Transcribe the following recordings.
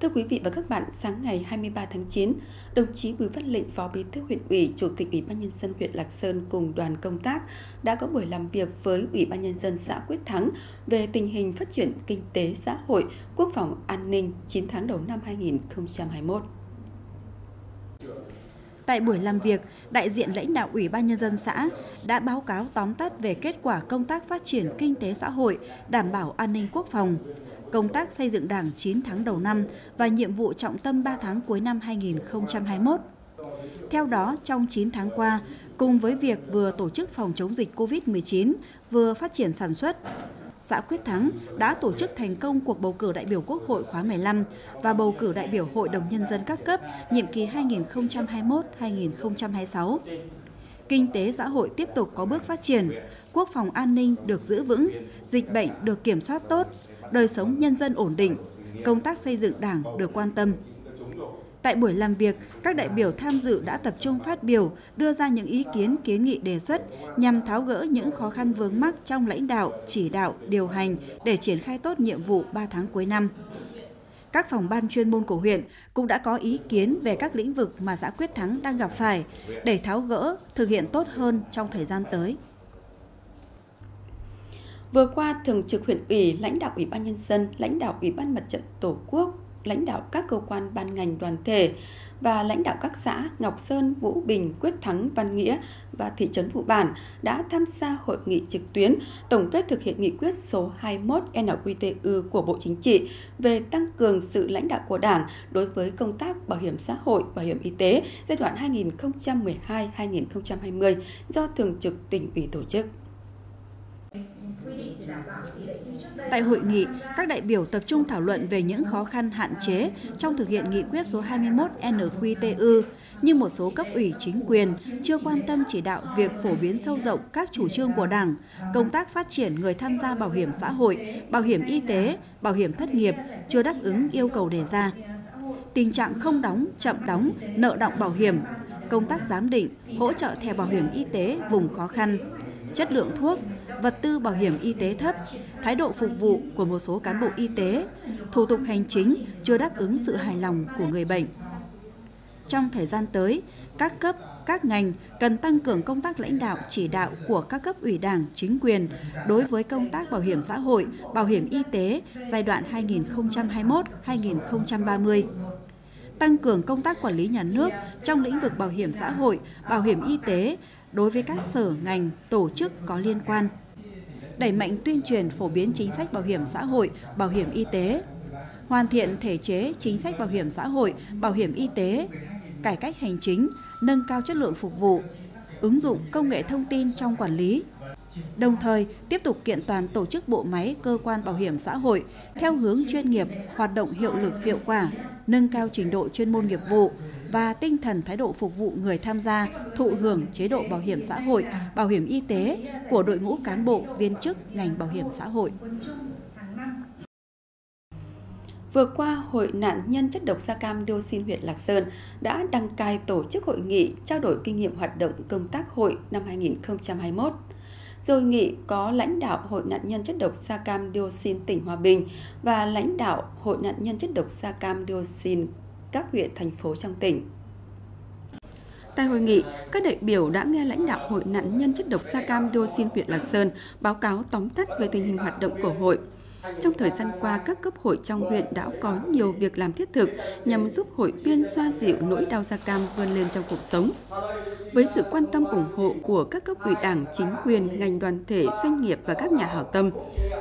Thưa quý vị và các bạn, sáng ngày 23 tháng 9, đồng chí Bùi Văn Lệnh, Phó Bí thư huyện ủy, Chủ tịch Ủy ban nhân dân huyện Lạc Sơn cùng đoàn công tác đã có buổi làm việc với Ủy ban nhân dân xã Quyết Thắng về tình hình phát triển kinh tế xã hội, quốc phòng an ninh 9 tháng đầu năm 2021. Tại buổi làm việc, đại diện lãnh đạo Ủy ban Nhân dân xã đã báo cáo tóm tắt về kết quả công tác phát triển kinh tế xã hội, đảm bảo an ninh quốc phòng, công tác xây dựng đảng 9 tháng đầu năm và nhiệm vụ trọng tâm 3 tháng cuối năm 2021. Theo đó, trong 9 tháng qua, cùng với việc vừa tổ chức phòng chống dịch COVID-19, vừa phát triển sản xuất, xã Quyết Thắng đã tổ chức thành công cuộc bầu cử đại biểu Quốc hội khóa 15 và bầu cử đại biểu Hội đồng Nhân dân các cấp nhiệm kỳ 2021-2026. Kinh tế xã hội tiếp tục có bước phát triển, quốc phòng an ninh được giữ vững, dịch bệnh được kiểm soát tốt, đời sống nhân dân ổn định, công tác xây dựng đảng được quan tâm. Tại buổi làm việc, các đại biểu tham dự đã tập trung phát biểu, đưa ra những ý kiến kiến nghị đề xuất nhằm tháo gỡ những khó khăn vướng mắc trong lãnh đạo, chỉ đạo, điều hành để triển khai tốt nhiệm vụ 3 tháng cuối năm. Các phòng ban chuyên môn của huyện cũng đã có ý kiến về các lĩnh vực mà xã Quyết Thắng đang gặp phải để tháo gỡ, thực hiện tốt hơn trong thời gian tới. Vừa qua, Thường trực huyện ủy, lãnh đạo Ủy ban Nhân dân, lãnh đạo Ủy ban Mặt trận Tổ quốc, lãnh đạo các cơ quan ban ngành đoàn thể và lãnh đạo các xã Ngọc Sơn, Vũ Bình, Quyết Thắng, Văn Nghĩa và thị trấn Vụ Bản đã tham gia hội nghị trực tuyến tổng kết thực hiện nghị quyết số 21 NQTU của Bộ Chính trị về tăng cường sự lãnh đạo của Đảng đối với công tác bảo hiểm xã hội, bảo hiểm y tế giai đoạn 2012-2020 do Thường trực tỉnh ủy tổ chức. Tại hội nghị, các đại biểu tập trung thảo luận về những khó khăn hạn chế trong thực hiện nghị quyết số 21 NQTU, như một số cấp ủy chính quyền chưa quan tâm chỉ đạo việc phổ biến sâu rộng các chủ trương của Đảng, công tác phát triển người tham gia bảo hiểm xã hội, bảo hiểm y tế, bảo hiểm thất nghiệp chưa đáp ứng yêu cầu đề ra. Tình trạng không đóng, chậm đóng, nợ động bảo hiểm, công tác giám định, hỗ trợ thẻ bảo hiểm y tế vùng khó khăn, chất lượng thuốc, vật tư bảo hiểm y tế thấp, thái độ phục vụ của một số cán bộ y tế, thủ tục hành chính chưa đáp ứng sự hài lòng của người bệnh. Trong thời gian tới, các cấp, các ngành cần tăng cường công tác lãnh đạo chỉ đạo của các cấp ủy đảng, chính quyền đối với công tác bảo hiểm xã hội, bảo hiểm y tế giai đoạn 2021-2030 tăng cường công tác quản lý nhà nước trong lĩnh vực bảo hiểm xã hội, bảo hiểm y tế đối với các sở ngành, tổ chức có liên quan. Đẩy mạnh tuyên truyền phổ biến chính sách bảo hiểm xã hội, bảo hiểm y tế, hoàn thiện thể chế chính sách bảo hiểm xã hội, bảo hiểm y tế, cải cách hành chính, nâng cao chất lượng phục vụ, ứng dụng công nghệ thông tin trong quản lý. Đồng thời, tiếp tục kiện toàn tổ chức bộ máy cơ quan bảo hiểm xã hội theo hướng chuyên nghiệp, hoạt động hiệu lực hiệu quả, nâng cao trình độ chuyên môn nghiệp vụ, và tinh thần thái độ phục vụ người tham gia thụ hưởng chế độ bảo hiểm xã hội, bảo hiểm y tế của đội ngũ cán bộ, viên chức ngành bảo hiểm xã hội. Vừa qua, Hội nạn nhân chất độc da cam dioxin huyện Lạc Sơn đã đăng cai tổ chức hội nghị trao đổi kinh nghiệm hoạt động công tác hội năm 2021. Rồi nghị có lãnh đạo Hội nạn nhân chất độc da cam dioxin tỉnh Hòa Bình và lãnh đạo Hội nạn nhân chất độc da cam dioxin các huyện, thành phố trong tỉnh. Tại hội nghị, các đại biểu đã nghe lãnh đạo Hội nạn nhân chất độc da cam dioxin huyện Lạc Sơn báo cáo tóm tắt về tình hình hoạt động của hội. Trong thời gian qua, các cấp hội trong huyện đã có nhiều việc làm thiết thực nhằm giúp hội viên xoa dịu nỗi đau da cam vươn lên trong cuộc sống. Với sự quan tâm ủng hộ của các cấp ủy đảng, chính quyền, ngành đoàn thể, doanh nghiệp và các nhà hảo tâm,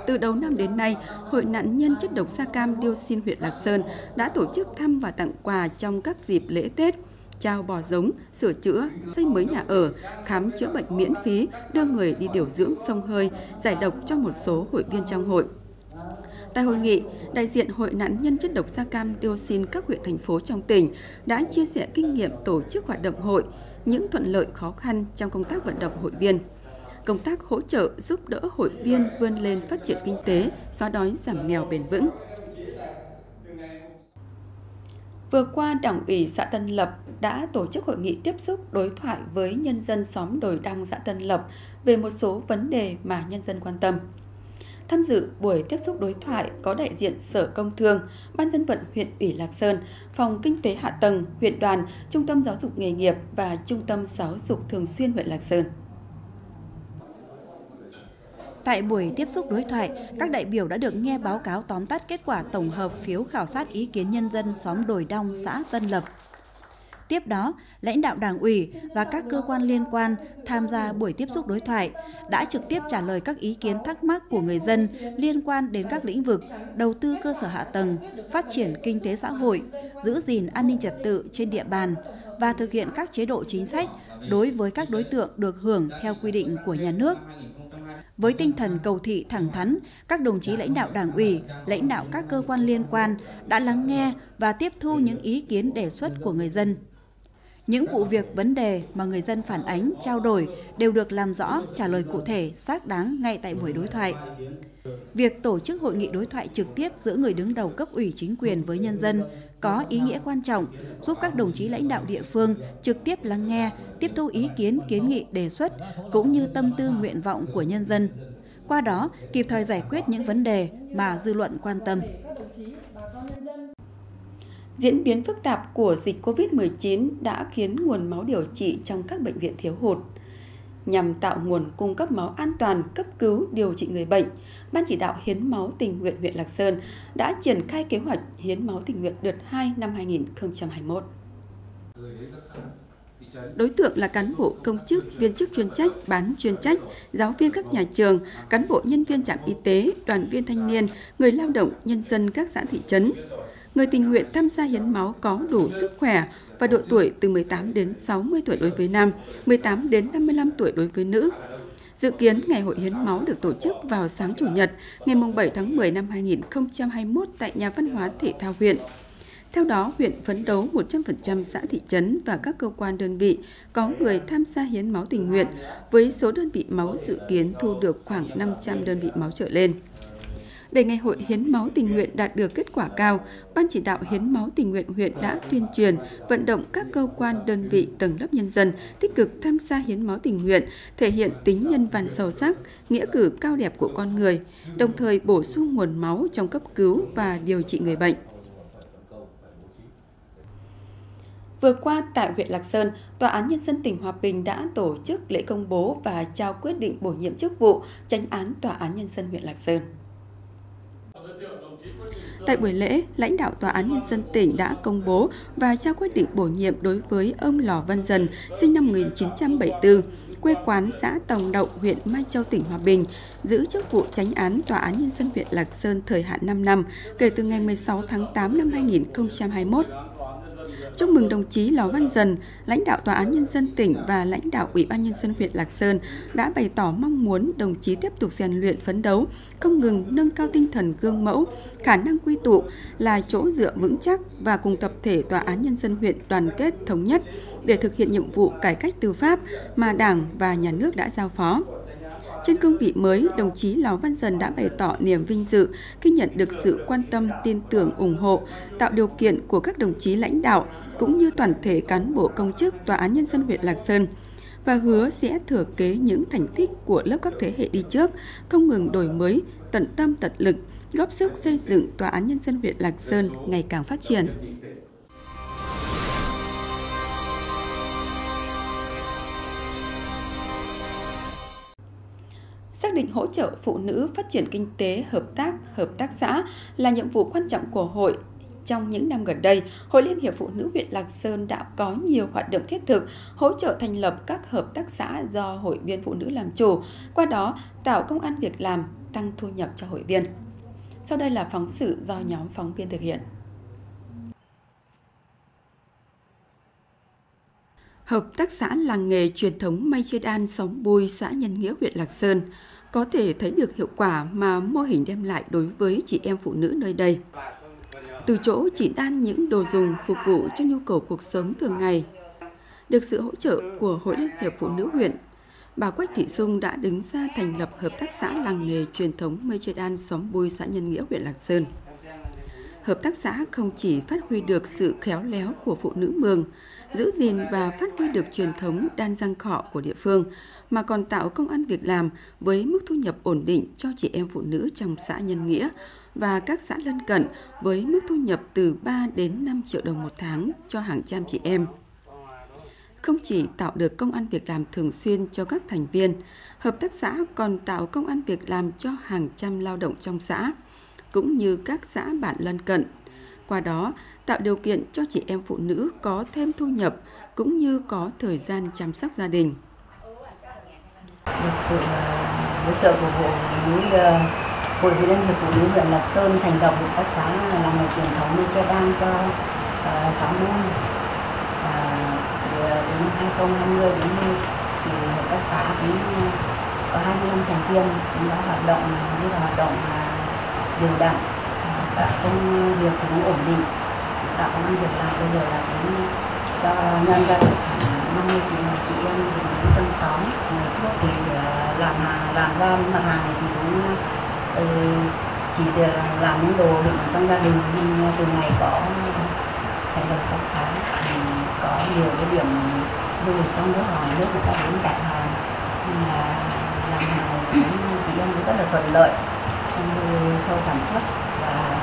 từ đầu năm đến nay, Hội nạn nhân chất độc da cam dioxin huyện Lạc Sơn đã tổ chức thăm và tặng quà trong các dịp lễ Tết, trao bò giống, sửa chữa, xây mới nhà ở, khám chữa bệnh miễn phí, đưa người đi điều dưỡng sông hơi, giải độc cho một số hội viên trong hội. Tại hội nghị, đại diện Hội nạn nhân chất độc da cam dioxin các huyện thành phố trong tỉnh đã chia sẻ kinh nghiệm tổ chức hoạt động hội, những thuận lợi khó khăn trong công tác vận động hội viên. Công tác hỗ trợ giúp đỡ hội viên vươn lên phát triển kinh tế, xóa đói giảm nghèo bền vững. Vừa qua, Đảng ủy xã Tân Lập đã tổ chức hội nghị tiếp xúc đối thoại với nhân dân xóm Đồi Đăng xã Tân Lập về một số vấn đề mà nhân dân quan tâm. Tham dự buổi tiếp xúc đối thoại có đại diện Sở Công Thương, Ban dân vận huyện ủy Lạc Sơn, Phòng Kinh tế Hạ tầng, huyện đoàn, Trung tâm Giáo dục nghề nghiệp và Trung tâm Giáo dục Thường xuyên huyện Lạc Sơn. Tại buổi tiếp xúc đối thoại, các đại biểu đã được nghe báo cáo tóm tắt kết quả tổng hợp phiếu khảo sát ý kiến nhân dân xóm Đồi Đông, xã Tân Lập. Tiếp đó, lãnh đạo đảng ủy và các cơ quan liên quan tham gia buổi tiếp xúc đối thoại đã trực tiếp trả lời các ý kiến thắc mắc của người dân liên quan đến các lĩnh vực đầu tư cơ sở hạ tầng, phát triển kinh tế xã hội, giữ gìn an ninh trật tự trên địa bàn và thực hiện các chế độ chính sách đối với các đối tượng được hưởng theo quy định của nhà nước với tinh thần cầu thị thẳng thắn, các đồng chí lãnh đạo đảng ủy, lãnh đạo các cơ quan liên quan đã lắng nghe và tiếp thu những ý kiến đề xuất của người dân. Những vụ việc vấn đề mà người dân phản ánh, trao đổi đều được làm rõ, trả lời cụ thể, xác đáng ngay tại buổi đối thoại. Việc tổ chức hội nghị đối thoại trực tiếp giữa người đứng đầu cấp ủy chính quyền với nhân dân có ý nghĩa quan trọng, giúp các đồng chí lãnh đạo địa phương trực tiếp lắng nghe, tiếp thu ý kiến, kiến nghị, đề xuất cũng như tâm tư nguyện vọng của nhân dân. Qua đó, kịp thời giải quyết những vấn đề mà dư luận quan tâm. Diễn biến phức tạp của dịch COVID-19 đã khiến nguồn máu điều trị trong các bệnh viện thiếu hụt. Nhằm tạo nguồn cung cấp máu an toàn cấp cứu điều trị người bệnh, Ban chỉ đạo hiến máu tình nguyện huyện Lạc Sơn đã triển khai kế hoạch hiến máu tình nguyện đợt 2 năm 2021. Đối tượng là cán bộ công chức, viên chức chuyên trách, bán chuyên trách, giáo viên các nhà trường, cán bộ nhân viên trạm y tế, đoàn viên thanh niên, người lao động, nhân dân các xã thị trấn, người tình nguyện tham gia hiến máu có đủ sức khỏe và độ tuổi từ 18 đến 60 tuổi đối với nam, 18 đến 55 tuổi đối với nữ. Dự kiến Ngày hội hiến máu được tổ chức vào sáng Chủ nhật, ngày 7 tháng 10 năm 2021 tại Nhà văn hóa thể thao huyện. Theo đó, huyện phấn đấu 100% xã thị trấn và các cơ quan đơn vị có người tham gia hiến máu tình nguyện với số đơn vị máu dự kiến thu được khoảng 500 đơn vị máu trở lên. Để ngày hội hiến máu tình nguyện đạt được kết quả cao, Ban chỉ đạo hiến máu tình nguyện huyện đã tuyên truyền, vận động các cơ quan, đơn vị, tầng lớp nhân dân tích cực tham gia hiến máu tình nguyện, thể hiện tính nhân văn sâu sắc, nghĩa cử cao đẹp của con người, đồng thời bổ sung nguồn máu trong cấp cứu và điều trị người bệnh. Vừa qua tại huyện Lạc Sơn, Tòa án Nhân dân tỉnh Hòa Bình đã tổ chức lễ công bố và trao quyết định bổ nhiệm chức vụ tranh án Tòa án Nhân dân huyện Lạc Sơn. Tại buổi lễ, lãnh đạo Tòa án Nhân dân tỉnh đã công bố và trao quyết định bổ nhiệm đối với ông Lò Văn Dần, sinh năm 1974, quê quán xã Tòng Đậu, huyện Mai Châu, tỉnh Hòa Bình, giữ chức vụ tránh án Tòa án Nhân dân huyện Lạc Sơn thời hạn 5 năm kể từ ngày 16 tháng 8 năm 2021. Chúc mừng đồng chí Lò Văn Dần, lãnh đạo Tòa án Nhân dân tỉnh và lãnh đạo Ủy ban Nhân dân huyện Lạc Sơn đã bày tỏ mong muốn đồng chí tiếp tục rèn luyện phấn đấu, không ngừng nâng cao tinh thần gương mẫu, khả năng quy tụ là chỗ dựa vững chắc và cùng tập thể Tòa án Nhân dân huyện đoàn kết thống nhất để thực hiện nhiệm vụ cải cách tư pháp mà Đảng và Nhà nước đã giao phó. Trên cương vị mới, đồng chí Lào Văn Dần đã bày tỏ niềm vinh dự khi nhận được sự quan tâm, tin tưởng, ủng hộ, tạo điều kiện của các đồng chí lãnh đạo cũng như toàn thể cán bộ công chức Tòa án Nhân dân huyện Lạc Sơn và hứa sẽ thừa kế những thành tích của lớp các thế hệ đi trước, không ngừng đổi mới, tận tâm tận lực, góp sức xây dựng Tòa án Nhân dân huyện Lạc Sơn ngày càng phát triển. Xác định hỗ trợ phụ nữ phát triển kinh tế, hợp tác, hợp tác xã là nhiệm vụ quan trọng của hội. Trong những năm gần đây, Hội Liên hiệp Phụ nữ huyện Lạc Sơn đã có nhiều hoạt động thiết thực hỗ trợ thành lập các hợp tác xã do hội viên phụ nữ làm chủ, qua đó tạo công an việc làm, tăng thu nhập cho hội viên. Sau đây là phóng sự do nhóm phóng viên thực hiện. Hợp tác xã làng nghề truyền thống May Chê Đan xóm Bùi, xã Nhân Nghĩa, huyện Lạc Sơn có thể thấy được hiệu quả mà mô hình đem lại đối với chị em phụ nữ nơi đây. Từ chỗ chỉ đan những đồ dùng phục vụ cho nhu cầu cuộc sống thường ngày. Được sự hỗ trợ của Hội Liên hiệp Phụ nữ huyện, bà Quách Thị Dung đã đứng ra thành lập Hợp tác xã làng nghề truyền thống Mây Chê Đan xóm Bùi, xã Nhân Nghĩa, huyện Lạc Sơn hợp tác xã không chỉ phát huy được sự khéo léo của phụ nữ Mường, giữ gìn và phát huy được truyền thống đan răng khọ của địa phương, mà còn tạo công ăn việc làm với mức thu nhập ổn định cho chị em phụ nữ trong xã Nhân Nghĩa và các xã lân cận với mức thu nhập từ 3 đến 5 triệu đồng một tháng cho hàng trăm chị em. Không chỉ tạo được công ăn việc làm thường xuyên cho các thành viên, hợp tác xã còn tạo công ăn việc làm cho hàng trăm lao động trong xã, cũng như các xã bản lân cận. Qua đó, tạo điều kiện cho chị em phụ nữ có thêm thu nhập cũng như có thời gian chăm sóc gia đình. Được sự à, hỗ trợ của Hội Phụ nữ ờ, Hội Liên hiệp Phụ nữ huyện Lạc Sơn thành lập một các xã là một truyền thống như che đan cho uh, 6 năm. Và từ năm 2020 đến nay thì các tác xã cũng à, có 25 thành viên cũng đã hoạt động như là hoạt động đều đặn. Ờ, Cả công ờ, việc cũng ổn định. Tạo công an việc làm, bây giờ là cũng cho nhân dân 50 chị chị em cũng trong xóm. Ngày trước thì ờ, làm hàng làm ra mặt hàng này thì cũng chỉ để làm những đồ đựng trong gia đình. Nhưng từ ngày có thành lập tác xã thì có nhiều cái điểm du lịch trong nước ngoài nước người ta đến đặt hàng nhưng là làm hàng này cũng, chị em cũng rất là thuận lợi. Trong sản xuất và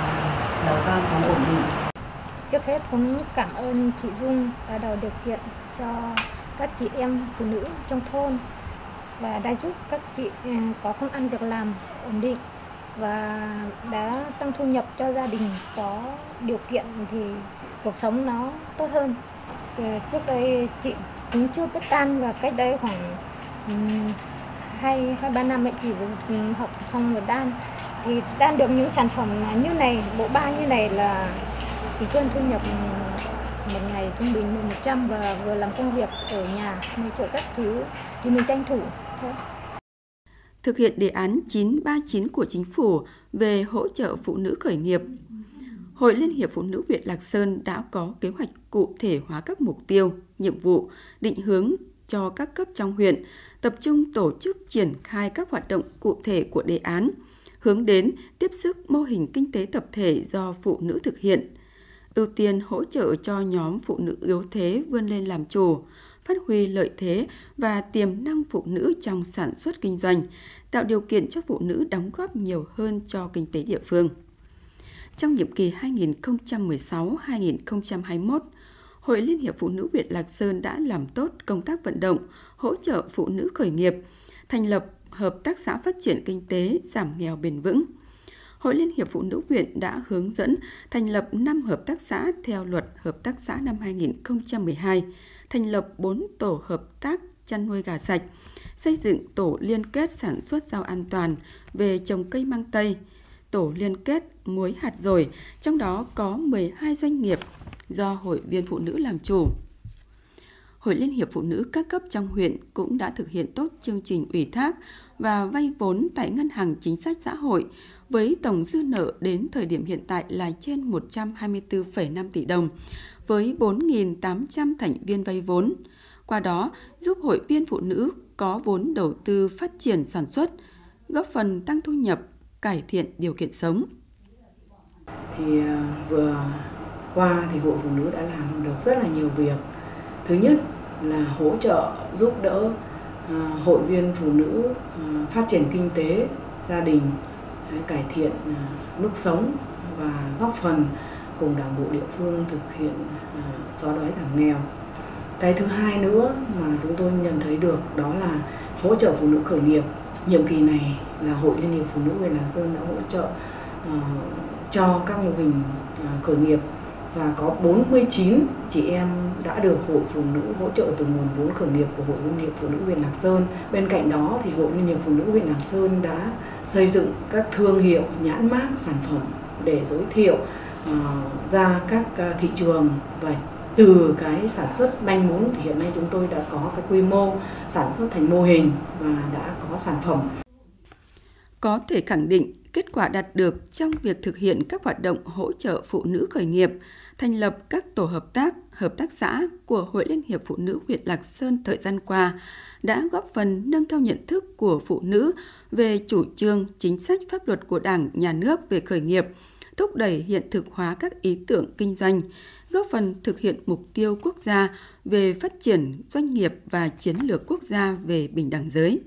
đầu ra cũng ổn định. Trước hết cũng cảm ơn chị Dung đã tạo điều kiện cho các chị em phụ nữ trong thôn và đã giúp các chị à, có công ăn việc làm ổn định và đã tăng thu nhập cho gia đình có điều kiện thì cuộc sống nó tốt hơn. Trước đây chị cũng chưa biết tan và cách đây khoảng hai hai, ba năm ấy, chị vừa học xong rồi đan thì đang được những sản phẩm như này bộ ba như này là thì cân thu nhập một ngày trung bình 100 và vừa làm công việc ở nhà hỗ trợ các thứ thì mình tranh thủ thôi. Thực hiện đề án 939 của chính phủ về hỗ trợ phụ nữ khởi nghiệp, Hội Liên hiệp Phụ nữ huyện Lạc Sơn đã có kế hoạch cụ thể hóa các mục tiêu, nhiệm vụ, định hướng cho các cấp trong huyện, tập trung tổ chức triển khai các hoạt động cụ thể của đề án, hướng đến tiếp sức mô hình kinh tế tập thể do phụ nữ thực hiện, ưu tiên hỗ trợ cho nhóm phụ nữ yếu thế vươn lên làm chủ, phát huy lợi thế và tiềm năng phụ nữ trong sản xuất kinh doanh, tạo điều kiện cho phụ nữ đóng góp nhiều hơn cho kinh tế địa phương. Trong nhiệm kỳ 2016-2021, Hội Liên hiệp Phụ nữ huyện Lạc Sơn đã làm tốt công tác vận động, hỗ trợ phụ nữ khởi nghiệp, thành lập hợp tác xã phát triển kinh tế giảm nghèo bền vững. Hội Liên hiệp Phụ nữ huyện đã hướng dẫn thành lập 5 hợp tác xã theo luật hợp tác xã năm 2012, thành lập 4 tổ hợp tác chăn nuôi gà sạch, xây dựng tổ liên kết sản xuất rau an toàn về trồng cây mang tây, tổ liên kết muối hạt rồi, trong đó có 12 doanh nghiệp do Hội viên Phụ nữ làm chủ. Hội Liên hiệp Phụ nữ các cấp trong huyện cũng đã thực hiện tốt chương trình ủy thác và vay vốn tại Ngân hàng Chính sách Xã hội với tổng dư nợ đến thời điểm hiện tại là trên 124,5 tỷ đồng, với 4.800 thành viên vay vốn. Qua đó, giúp hội viên phụ nữ có vốn đầu tư phát triển sản xuất, góp phần tăng thu nhập, cải thiện điều kiện sống. Thì à, vừa qua thì hội phụ nữ đã làm được rất là nhiều việc. Thứ nhất là hỗ trợ giúp đỡ à, hội viên phụ nữ à, phát triển kinh tế gia đình à, cải thiện mức sống và góp phần cùng đảng bộ địa phương thực hiện xóa đói giảm nghèo. Cái thứ hai nữa mà chúng tôi nhận thấy được đó là hỗ trợ phụ nữ khởi nghiệp. Nhiệm kỳ này là hội liên hiệp phụ nữ huyện Lạng sơn đã hỗ trợ uh, cho các mô hình uh, khởi nghiệp và có 49 chị em đã được Hội Phụ Nữ hỗ trợ từ nguồn vốn khởi nghiệp của Hội Liên hiệp Phụ nữ huyện Lạc Sơn. Bên cạnh đó thì Hội Liên hiệp Phụ nữ huyện Lạc Sơn đã xây dựng các thương hiệu, nhãn mác, sản phẩm để giới thiệu uh, ra các uh, thị trường và từ cái sản xuất manh mún thì hiện nay chúng tôi đã có cái quy mô sản xuất thành mô hình và đã có sản phẩm. Có thể khẳng định kết quả đạt được trong việc thực hiện các hoạt động hỗ trợ phụ nữ khởi nghiệp, thành lập các tổ hợp tác, hợp tác xã của Hội Liên hiệp Phụ nữ huyện Lạc Sơn thời gian qua đã góp phần nâng cao nhận thức của phụ nữ về chủ trương, chính sách pháp luật của Đảng, Nhà nước về khởi nghiệp, thúc đẩy hiện thực hóa các ý tưởng kinh doanh, góp phần thực hiện mục tiêu quốc gia về phát triển doanh nghiệp và chiến lược quốc gia về bình đẳng giới.